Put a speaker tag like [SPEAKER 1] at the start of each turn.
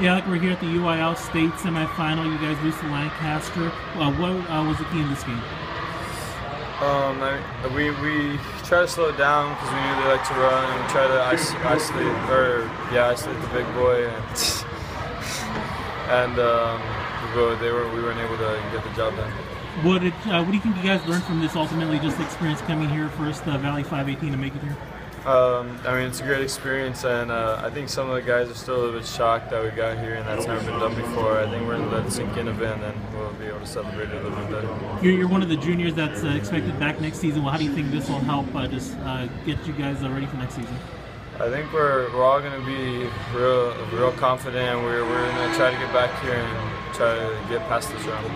[SPEAKER 1] Yeah, like we're here at the UIL State semifinal. You guys lose to Lancaster. Uh, what uh, was the key in this game?
[SPEAKER 2] Um, I, we we try to slow it down because we knew they like to run, and we try to is- isolate or yeah isolate the big boy, and and um, they were we weren't able to get the job done.
[SPEAKER 1] What did uh, what do you think you guys learned from this? Ultimately, just the experience coming here first, uh, Valley 518, to make it here.
[SPEAKER 2] Um, I mean, it's a great experience, and uh, I think some of the guys are still a little bit shocked that we got here, and that's never been done before. I think we're going to let it sink in a bit, and then we'll be able to celebrate it a little bit better.
[SPEAKER 1] You're, you're one of the juniors that's uh, expected back next season. Well, how do you think this will help uh, just uh, get you guys uh, ready for next season?
[SPEAKER 2] I think we're, we're all going to be real real confident. and We're, we're going to try to get back here and try to get past this round.